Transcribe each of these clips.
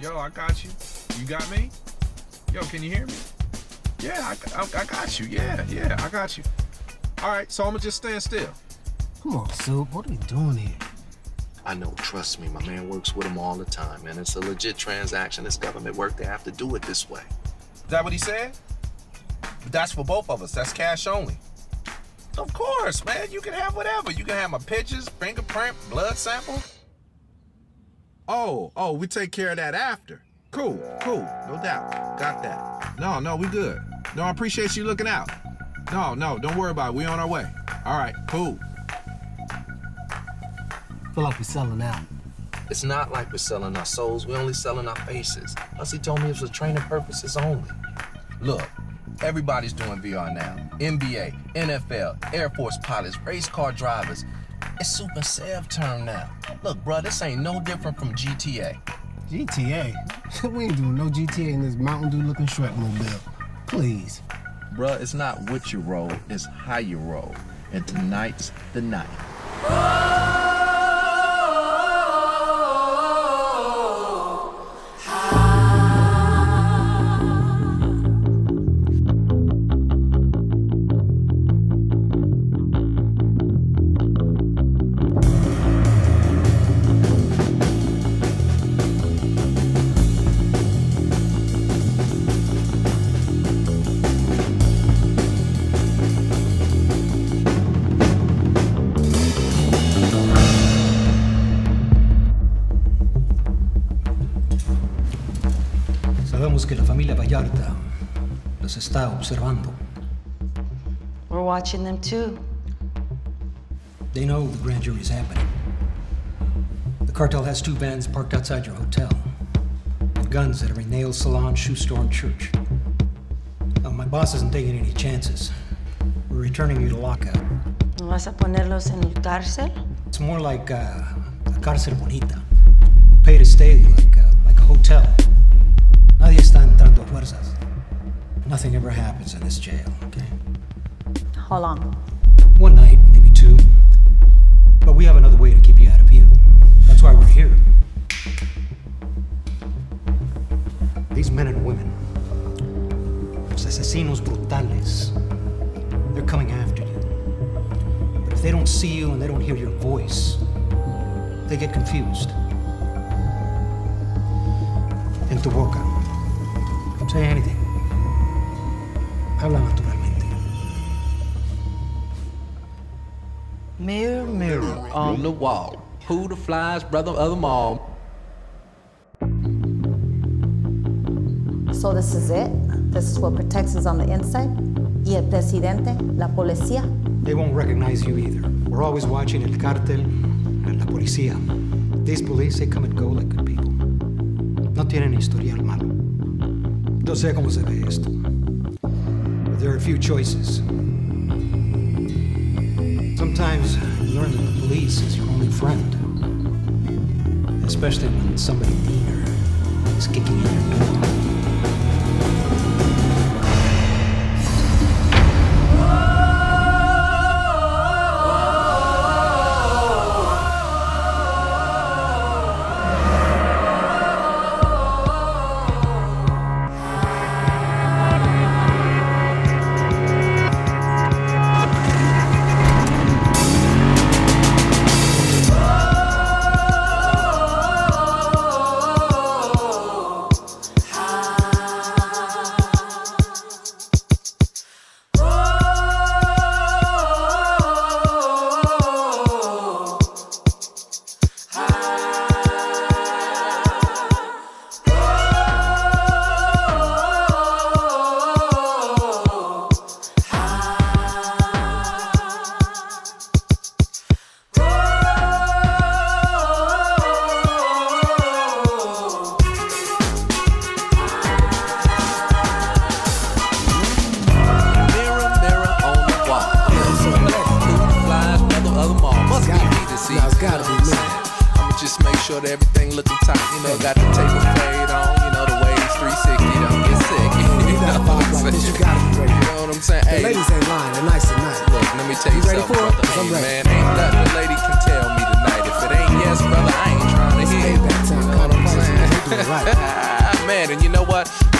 Yo, I got you. You got me? Yo, can you hear me? Yeah, I, I, I got you. Yeah, yeah, I got you. All right, so I'm gonna just stand still. Come on, Soup. What are we doing here? I know, trust me, my man works with him all the time, man. It's a legit transaction. It's government work. They have to do it this way. Is that what he said? But that's for both of us. That's cash only. Of course, man. You can have whatever. You can have my pictures, fingerprint, blood sample. Oh, oh, we take care of that after. Cool, cool. No doubt. Got that. No, no, we good. No, I appreciate you looking out. No, no, don't worry about it. We on our way. All right, cool. feel like we're selling out. It's not like we're selling our souls. We're only selling our faces. Plus, he told me it was for training purposes only. Look, everybody's doing VR now. NBA, NFL, Air Force pilots, race car drivers. It's Super Sev turn now. Look, bro, this ain't no different from GTA. GTA? we ain't doing no GTA in this Mountain Dew looking Shrek mobile. Please. Bruh, it's not what you roll, it's how you roll. And tonight's the night. Que la familia Vallarta los está observando. We're watching them too. They know the grand jury is happening. The cartel has two vans parked outside your hotel. And guns at every nail salon, shoe store, and church. Now, my boss isn't taking any chances. We're returning you to lockout. ¿No vas a ponerlos en la cárcel? It's more like uh, a cárcel bonita. We pay to stay like How long? One night, maybe two. But we have another way to keep you out of view. That's why we're here. These men and women, los asesinos brutales, they're coming after you. But if they don't see you and they don't hear your voice, they get confused. En tu boca. Say anything. Habla naturalmente. Mirror, mirror on the wall. Who the flies, brother of them all? So this is it? This is what protects us on the inside? Y el presidente, la policía? They won't recognize you either. We're always watching El Cartel and La Policía. These police, they come and go like good people. No tienen historial malo. No sé cómo se ve esto. But there are a few choices. Sometimes you learn that the police is your only friend. Especially when somebody meaner is kicking in your door. Nah, it's gotta be me. I'ma just make sure that everything looking tight. You know, got the table fade on. You know, the waves 360 don't get sick. You You know what I'm saying? Like this, you gotta be ready. You know what I'm saying? The Hey, ladies ain't lying. They're nice tonight. Look, let me tell you, You something, brother. Hey, man, ain't nothing a lady can tell me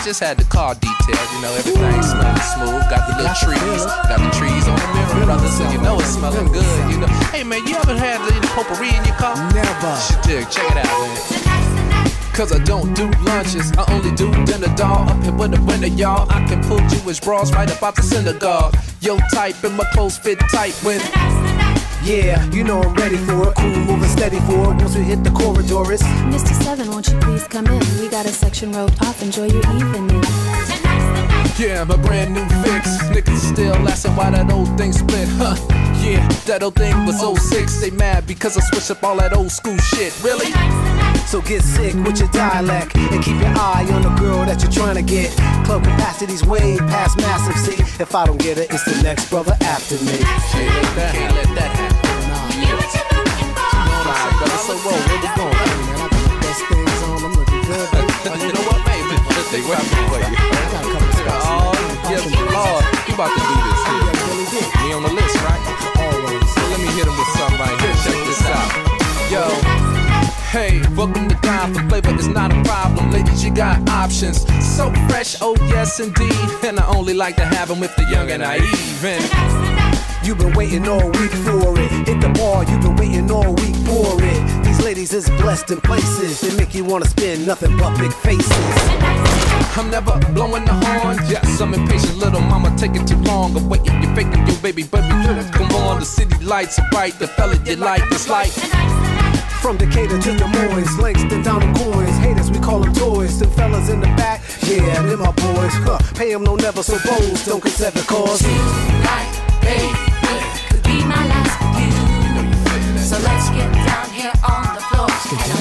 just had the car detailed. You know, everything smelling smooth. Got the little trees. Got the trees on the mirror, brother. So you know it's smelling good. You know, hey man, you ever had the potpourri in your car? Never. Shit, dig, check it out, man. Cause I don't do lunches, I only do dinner, dawg. Up here with the winter, y'all. I can pull Jewish bras right up out the synagogue. Yo, type and my clothes fit tight when. Yeah, you know I'm ready for it. Cool, moving steady for it. Once we hit the corridors. Mr. Seven, won't you please come in? We got a section roped off. Enjoy your evening. Yeah, my brand new fix. Niggas still asking why that old thing split, huh? Yeah, that old thing was 06. They mad because I switched up all that old school shit. Really? So get sick with your dialect and keep your eye on the girl that you're trying to get. Club capacity's way past massive. See, if I don't get it, it's the next brother after me. Can't let that happen. Can't let that happen. Nah, brother, so whoa, where we going? Man, I got my best things on. I'm looking good. baby. You know what, baby? They waiting for you. I got a couple spots. Oh, yes, Lord. You about to do this Yeah, here. Welcome to Dime for Flavor. It's not a problem, ladies. You got options. So fresh, oh yes, indeed. And I only like to have them with the young and naive. And You've been waiting all week for it. Hit the bar, you've been waiting all week for it. These ladies is blessed in places. They make you wanna spin nothing but big faces. I'm never blowing the horn. Yes, I'm impatient, little mama, taking too long. I'm waiting, you're faking your baby, baby. Come on, the city lights are bright. The fella you like is like. From Decatur to Des Moines, Langston down to coins. Haters, we call them toys. And fellas in the back, yeah, them my boys. Huh, pay them no never, so bold, don't consider cause. Tonight, baby, could be my last with you. So let's get down here on the floor.